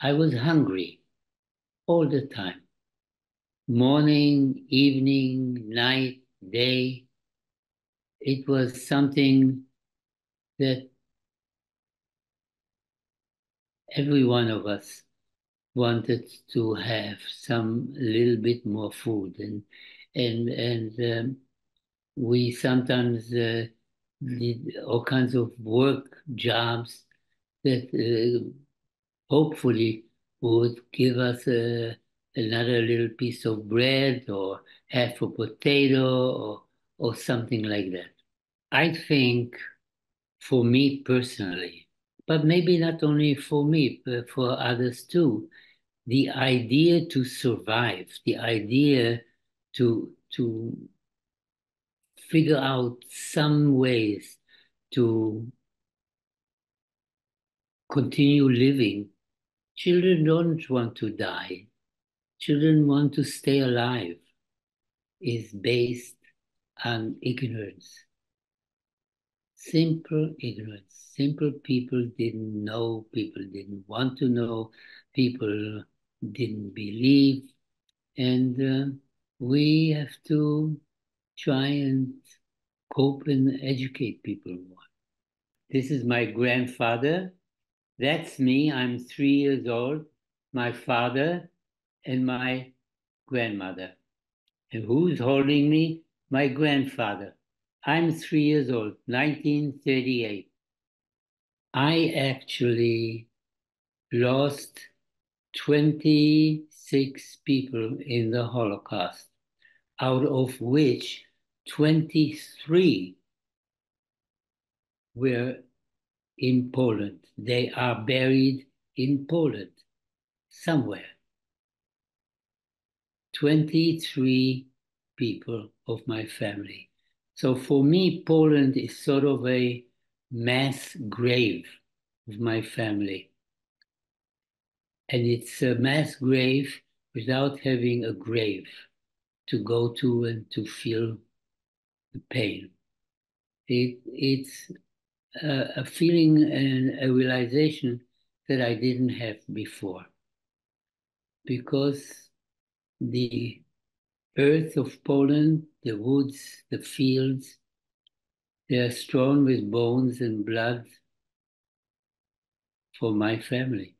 I was hungry all the time. Morning, evening, night, day. It was something that every one of us wanted to have some little bit more food and and and um, we sometimes uh, did all kinds of work jobs that uh, hopefully would give us a, another little piece of bread or half a potato or, or something like that. I think for me personally, but maybe not only for me, but for others too, the idea to survive, the idea to, to figure out some ways to continue living. Children don't want to die. Children want to stay alive is based on ignorance. Simple ignorance. Simple people didn't know, people didn't want to know, people didn't believe. And uh, we have to try and cope and educate people more. This is my grandfather. That's me. I'm three years old. My father and my grandmother. And who's holding me? My grandfather. I'm three years old, 1938. I actually lost 26 people in the Holocaust, out of which 23 were in Poland. They are buried in Poland somewhere. 23 people of my family. So for me, Poland is sort of a mass grave of my family. And it's a mass grave without having a grave to go to and to feel the pain. It, it's a, a feeling and a realization that I didn't have before. Because the earth of Poland, the woods, the fields, they are strewn with bones and blood for my family.